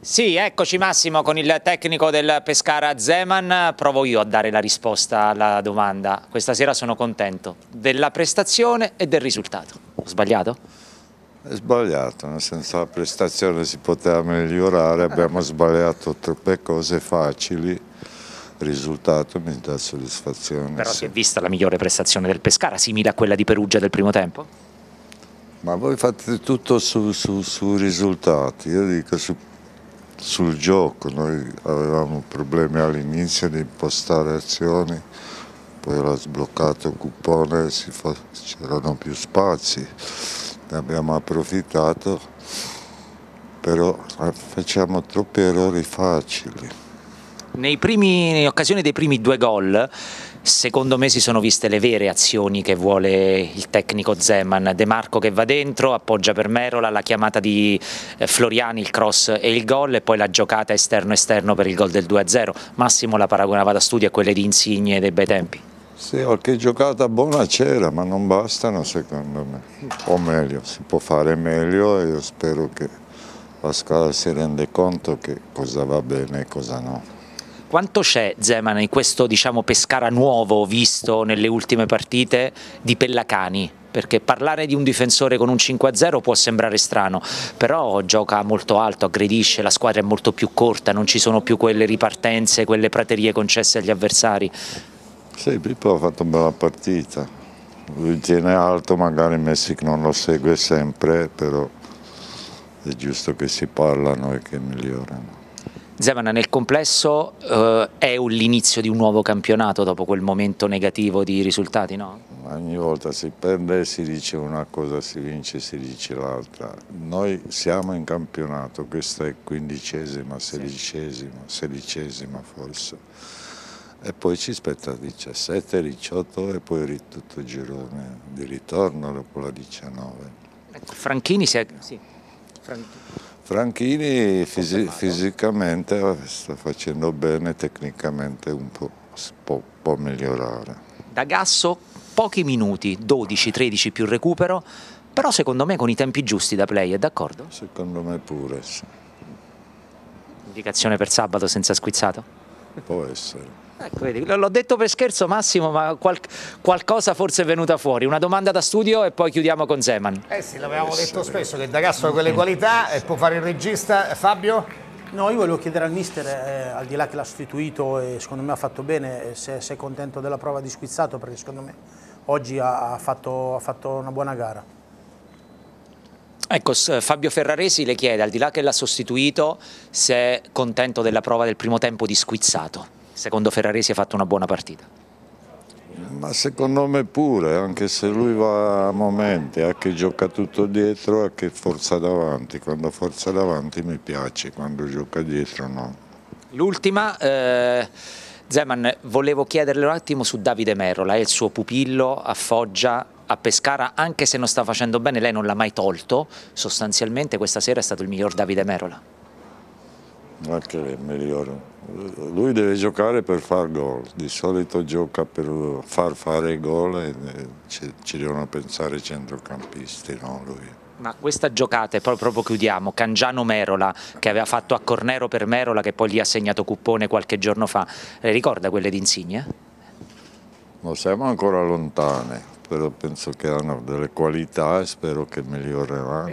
Sì, eccoci Massimo con il tecnico del Pescara Zeman. Provo io a dare la risposta alla domanda. Questa sera sono contento della prestazione e del risultato. Ho sbagliato? È sbagliato, nel senso la prestazione si poteva migliorare, abbiamo sbagliato troppe cose facili, il risultato mi dà soddisfazione. Però sì. si è vista la migliore prestazione del Pescara, simile a quella di Perugia del primo tempo? Ma voi fate tutto sui su, su risultati, io dico su, sul gioco, noi avevamo problemi all'inizio di impostare azioni, poi era sbloccato il cupone, c'erano più spazi, ne abbiamo approfittato, però facciamo troppi errori facili. Nei primi, in occasione dei primi due gol, secondo me si sono viste le vere azioni che vuole il tecnico Zeman. De Marco che va dentro, appoggia per Merola, la chiamata di eh, Floriani, il cross e il gol e poi la giocata esterno-esterno per il gol del 2-0. Massimo la paragonava da studio a quelle di Insigne dei bei tempi. Sì, qualche giocata buona c'era, ma non bastano secondo me. O meglio, si può fare meglio e io spero che la squadra si rende conto che cosa va bene e cosa no. Quanto c'è Zeman in questo diciamo, Pescara nuovo visto nelle ultime partite di Pellacani? Perché parlare di un difensore con un 5-0 può sembrare strano, però gioca molto alto, aggredisce, la squadra è molto più corta, non ci sono più quelle ripartenze, quelle praterie concesse agli avversari. Sì, Pippo ha fatto una bella partita. Lui tiene alto, magari Messic non lo segue sempre, però è giusto che si parlano e che migliorano. Zeman nel complesso eh, è l'inizio di un nuovo campionato dopo quel momento negativo di risultati, no? Ogni volta si perde si dice una cosa, si vince si dice l'altra. Noi siamo in campionato, questa è quindicesima, sedicesima, sedicesima forse. E poi ci aspetta 17, 18 e poi tutto il girone di ritorno dopo la 19. Ecco, Franchini si è... Sì. Franchini. Franchini fisi fisicamente sta facendo bene, tecnicamente un po', può, può migliorare. Da Gasso pochi minuti, 12-13 più recupero, però secondo me con i tempi giusti da play, è d'accordo? Secondo me pure, sì. Indicazione per sabato senza squizzato? Può essere. Ecco, l'ho detto per scherzo Massimo, ma qual qualcosa forse è venuta fuori. Una domanda da studio e poi chiudiamo con Zeman. Eh sì, l'avevamo detto spesso che D'Agasso ha quelle qualità e può fare il regista. Fabio? No, io volevo chiedere al mister, eh, al di là che l'ha sostituito e secondo me ha fatto bene, se, se è contento della prova di squizzato perché secondo me oggi ha, ha, fatto, ha fatto una buona gara. Ecco, Fabio Ferraresi le chiede, al di là che l'ha sostituito, se è contento della prova del primo tempo di squizzato. Secondo Ferraresi ha fatto una buona partita. Ma secondo me pure, anche se lui va a momenti, a che gioca tutto dietro, a che forza davanti. Quando forza davanti mi piace, quando gioca dietro no. L'ultima, eh, Zeman, volevo chiederle un attimo su Davide Merola, è il suo pupillo a Foggia, a Pescara, anche se non sta facendo bene, lei non l'ha mai tolto, sostanzialmente questa sera è stato il miglior Davide Merola. Anche lei è migliore. Lui deve giocare per far gol, di solito gioca per far fare gol e ci, devono pensare i centrocampisti, no lui. Ma questa giocata, e poi proprio chiudiamo, Cangiano Merola che aveva fatto a Cornero per Merola che poi gli ha segnato Cuppone qualche giorno fa, le ricorda quelle di Insigne? Non siamo ancora lontani, però penso che hanno delle qualità e spero che miglioreranno.